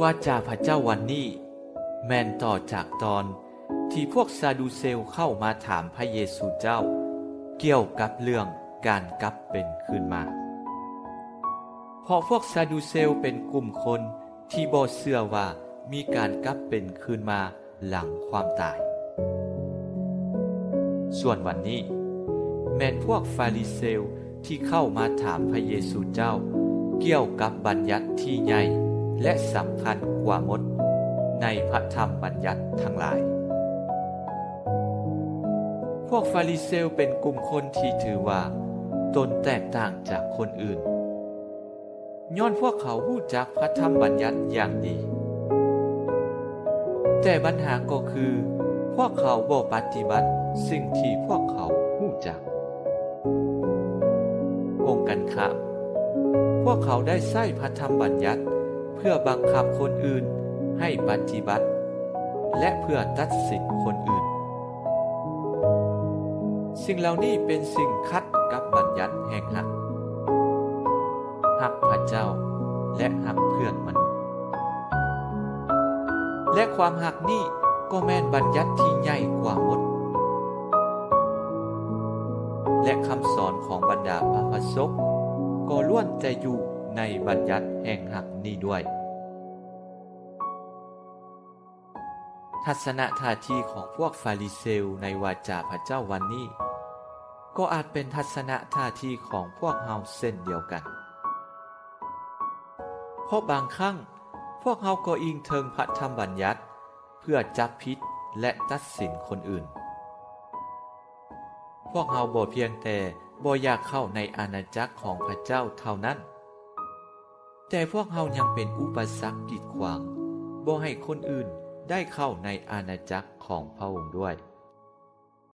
วาจาพระเจ้าวันนี้ แม่นต่อจากตอนที่พวกซาดูเซลเข้ามาถามพระเยซูเจ้า เกี่ยวกับเรื่องการกลับเป็นคืนมา เพราะพวกซาดูเซลเป็นกลุ่มคนที่บ่เชื่อว่ามีการกลับเป็นคืนมาหลังความตาย ส่วนวันนี้ แม่นพวกฟาริเซลที่เข้ามาถามพระเยซูเจ้า เกี่ยวกับบัญญัติที่ใหญ่ และสำคัญกว่ามด ในพระธรรมบัญญัติทั้งหลาย พวกฟาริเซลเป็นกลุ่มคนที่ถือว่า ตนแตกต่างจากคนอื่น ย้อนพวกเขารู้จักพระธรรมบัญญัติอย่างดี แต่ปัญหาก็คือ พวกเขาบ่ปฏิบัติสิ่งที่พวกเขารู้จักองกันข้ามพวกเขาได้ใช้พระธรรมบัญญัติ พื่อบังคับคนอื่นให้ปฏิบัติ และเพื่อตัดสินคนอื่น สิ่งเหล่านี้เป็นสิ่งคัดกับบัญญัติแห่งหักหักพระเจ้าและหักเพื่อนมนุษย์และความหักนี้ก็แม่นบัญญัติที่ใหญ่กว่าหมด และคำสอนของบรรดาพระพสกก็ล้วนแต่อยู่ในบัญญัติแห่งหักนี้ด้วย ทัศนท่าทีของพวกฟาริเซลในวาจาพระเจ้าวันนี้ ก็อาจเป็นทัศนท่าทีของพวกเฮาเส้นเดียวกัน เพราะบางครั้งพวกเฮาก็อิงเทิงพระธรรมบัญญัติ เพื่อจับผิดและตัดสินคนอื่น พวกเฮาบ่เพียงแต่บ่อยากเข้าในอาณาจักรของพระเจ้าเท่านั้น แต่พวกเฮายังเป็นอุปสรรคกีดขวางบ่ให้คนอื่น ได้เข้าในอาณาจักรของพระองค์ด้วย